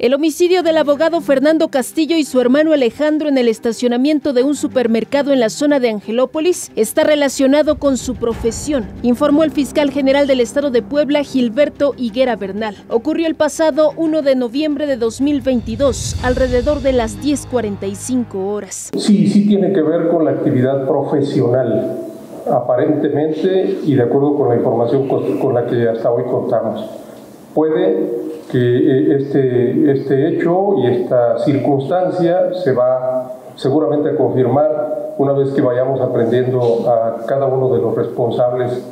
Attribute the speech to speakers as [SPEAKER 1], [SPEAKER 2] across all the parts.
[SPEAKER 1] El homicidio del abogado Fernando Castillo y su hermano Alejandro en el estacionamiento de un supermercado en la zona de Angelópolis está relacionado con su profesión, informó el fiscal general del estado de Puebla, Gilberto Higuera Bernal. Ocurrió el pasado 1 de noviembre de 2022, alrededor de las 10.45 horas.
[SPEAKER 2] Sí, sí tiene que ver con la actividad profesional, aparentemente, y de acuerdo con la información con la que hasta hoy contamos. Puede que eh, este, este hecho y esta circunstancia se va seguramente a confirmar una vez que vayamos aprendiendo a cada uno de los responsables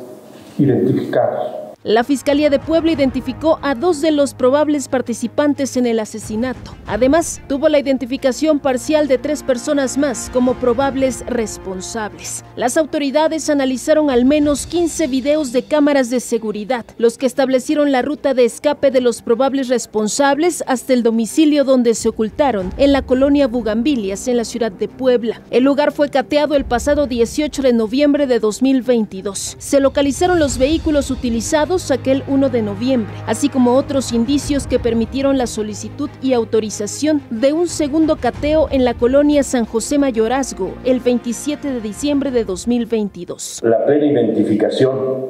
[SPEAKER 2] identificados.
[SPEAKER 1] La Fiscalía de Puebla identificó a dos de los probables participantes en el asesinato. Además, tuvo la identificación parcial de tres personas más como probables responsables. Las autoridades analizaron al menos 15 videos de cámaras de seguridad, los que establecieron la ruta de escape de los probables responsables hasta el domicilio donde se ocultaron, en la colonia Bugambilias, en la ciudad de Puebla. El lugar fue cateado el pasado 18 de noviembre de 2022. Se localizaron los vehículos utilizados aquel 1 de noviembre, así como otros indicios que permitieron la solicitud y autorización de un segundo cateo en la colonia San José Mayorazgo el 27 de diciembre de 2022.
[SPEAKER 3] La plena identificación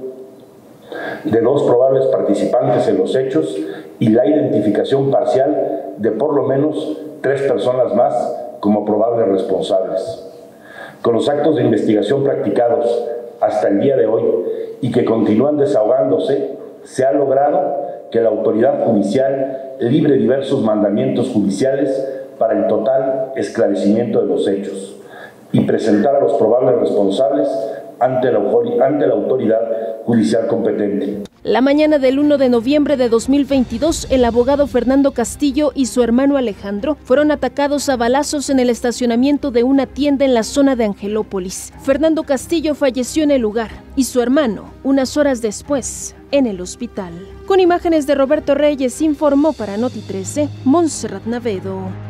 [SPEAKER 3] de dos probables participantes en los hechos y la identificación parcial de por lo menos tres personas más como probables responsables. Con los actos de investigación practicados hasta el día de hoy y que continúan desahogándose, se ha logrado que la autoridad judicial libre diversos mandamientos judiciales para el total esclarecimiento de los hechos y presentar a los probables responsables ante la, ante la autoridad judicial competente.
[SPEAKER 1] La mañana del 1 de noviembre de 2022, el abogado Fernando Castillo y su hermano Alejandro fueron atacados a balazos en el estacionamiento de una tienda en la zona de Angelópolis. Fernando Castillo falleció en el lugar y su hermano, unas horas después, en el hospital. Con imágenes de Roberto Reyes, informó para Noti 13, Montserrat Navedo.